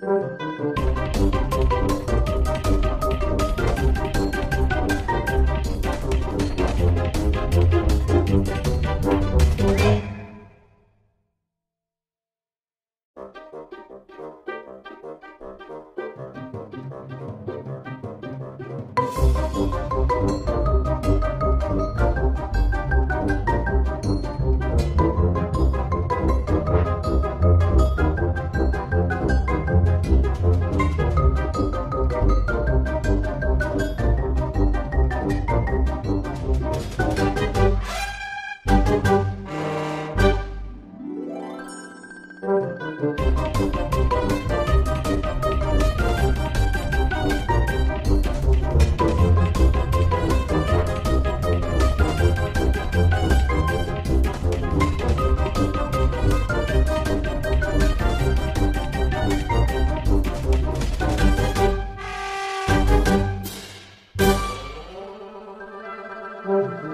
Thank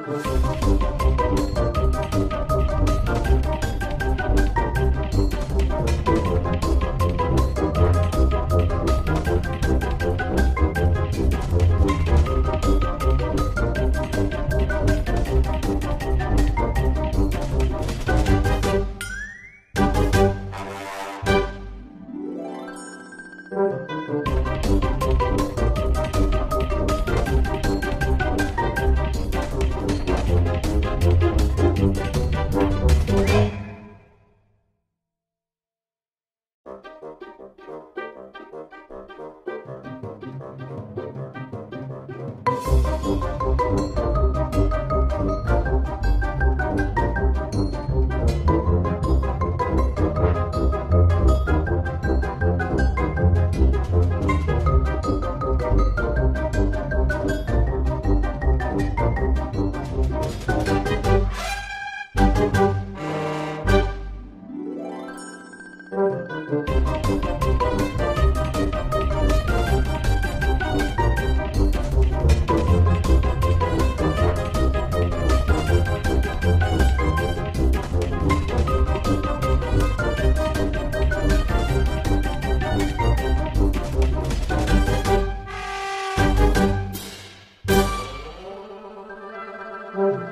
Música Thank you. Música